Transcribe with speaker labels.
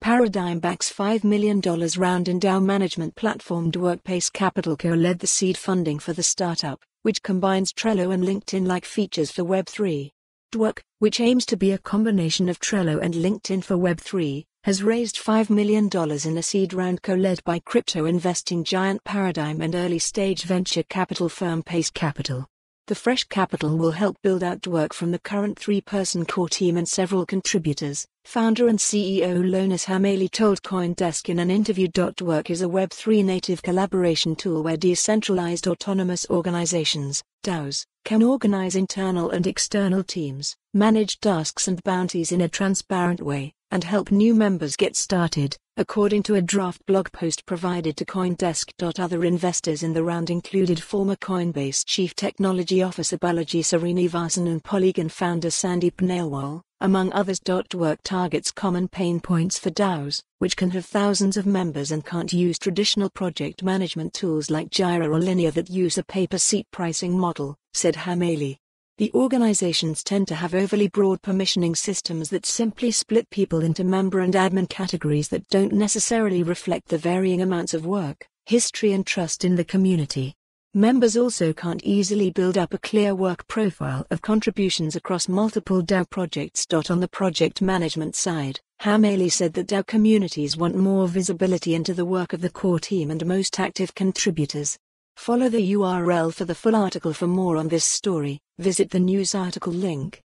Speaker 1: Paradigm backs $5 million round in DAO management platform Workpace Capital Co led the seed funding for the startup, which combines Trello and LinkedIn like features for Web3. Dework, which aims to be a combination of Trello and LinkedIn for Web3, has raised $5 million in a seed round co led by crypto investing giant Paradigm and early stage venture capital firm Pace Capital. The fresh capital will help build out work from the current three person core team and several contributors. Founder and CEO Lonis Hamaili told Coindesk in an interview. Work is a Web3 native collaboration tool where decentralized autonomous organizations, DAOs, can organize internal and external teams, manage tasks and bounties in a transparent way, and help new members get started, according to a draft blog post provided to Coindesk. Other investors in the round included former Coinbase Chief Technology Officer Balaji Srinivasan and Polygon founder Sandeep Nailwal, among others. Dework targets common pain points for DAOs, which can have thousands of members and can't use traditional project management tools like Jira or Linear that use a pay per seat pricing model, said Hamaili. The organizations tend to have overly broad permissioning systems that simply split people into member and admin categories that don't necessarily reflect the varying amounts of work, history, and trust in the community. Members also can't easily build up a clear work profile of contributions across multiple DAO projects. On the project management side, Hamaili said that DAO communities want more visibility into the work of the core team and most active contributors. Follow the URL for the full article for more on this story. Visit the news article link.